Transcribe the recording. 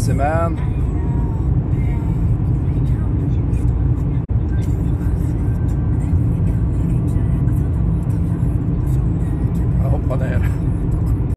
semaine. man.